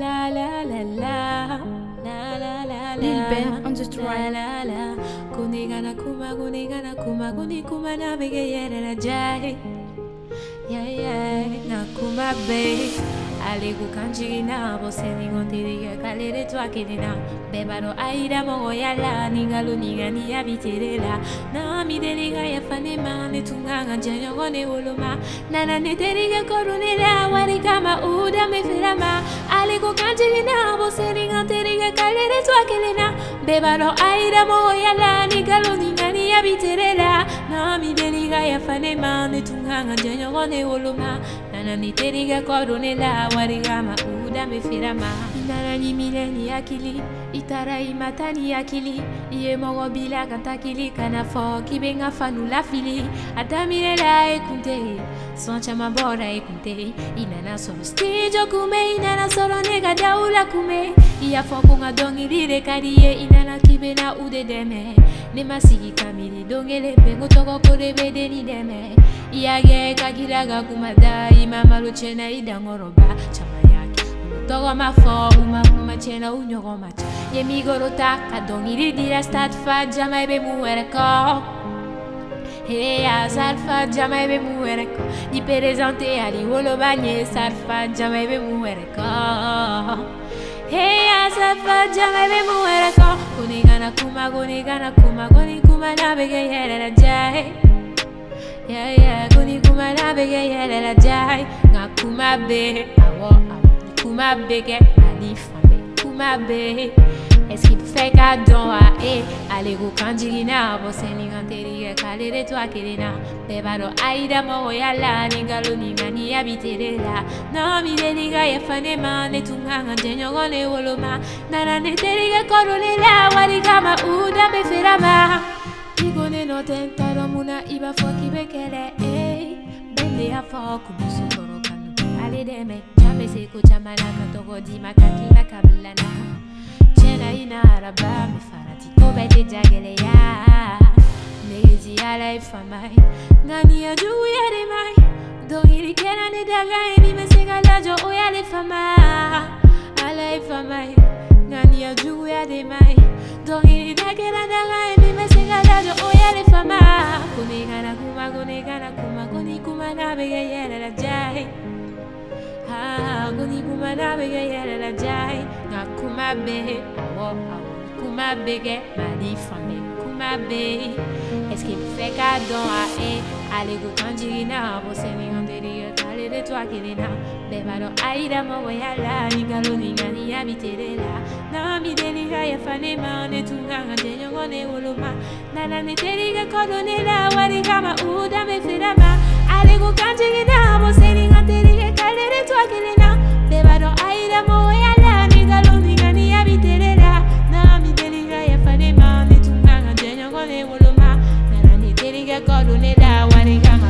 La la la la. La la la la. Lil Ben on the strike. La la la. Kunigana kuma kunigana kuma kuni kuma na bege yere la jai. Yeah yeah. Na kuma be. Ale kukanjiri na boseni ngontiri kalere twakelena bebaro aida mogo yala ningalo ningani abiterela na mideliga yafanema netunganga njanyogone woloma nana neteriga korunela wari kama uda meferama. Ale kukanjiri na boseni ngontiri kalere twakelena bebaro aida mogo yala ningalo ningani abiterela na mideliga yafanema netunganga njanyogone woloma nana neteriga korunela warigama uda mefirama inana nyimile ni akili itara imata ni akili iye mogo bila kantakili kana fɔ k'i be n ka fanu lafili a daminɛla e kun tɛ sɔn caman bɔra e kun tɛ i nana sɔrɔ stijo kume i nana sɔrɔ ne ka daw la i y'a fɔ ko n ka dɔnkili de ka di ye i nana k'i bena u de dɛmɛ ne ma sigi ka miiri don kelen bɛn ko tɔgɔ ko de be deni dɛmɛ i y'a kɛ ka kira ka kuma da i ma malo tiɲɛna i y'a kɛ olu ma fɔ u ma kuma tiɲɛna u ɲɔgɔn ma ca ye migoro ta ka dɔnkili dira stad fa jama i be mun wɛrɛ kɔ Heya sarfa jama i be mun wɛrɛ kɔ ni perezante ali woloba ɲe sarfa jama i be mun wɛrɛ kɔ I be kɔ ko ni kana kuma ko ni kuma ko kuma na be kɛ yɛrɛ la ja ye Yeah, yeah, ko kuma na be kɛ yɛrɛ la ja ye nka kuma be awɔ awɔ kuma be kɛ mali fan kuma be Eski pou fe kadon wa e Ale go kanjigina Bo seni nganteri e kalere to akere na Beba no aida mo ya la Nenga lo ni mani abitere la Na mi le niga ye fane ma Ne tunga nganje nyongo ne wolo ma Nara ne teri ge koro le la Wali gama uda me fera ma Nigo ne no tentaro muna iba fo ki bekele e Bende ya fo kubusu koro kanu Ale deme Chame seko chamana katoko di makaki makablana la ina araba mifaratiko baitejageleya mezi alaifamai ngani ya juu yarimai doirikena nidagai nimesigalajo uyalifama alaifamai ngani ya juu yarimai doiridakena dagai fama uyalifama kunigana kuma kunigana kuma kunikuma nabegeyelelajai la nabegeyelelajai kuma na bɛ awɔ awɔ kuma bɛ kɛ mali fan kuma bɛ est-ce qu'il fait k'a dɔn a e. Ale ko kan de to na. Bɛɛ b'a dɔn ayida mɔgɔya la ni ni ŋaniya bi tere la. N'a mi deli ka yafa ne ma ne tun kan ka jɛɲɔgɔn de woloma nana ne terikɛ kɔdon ne la wari kama I what they come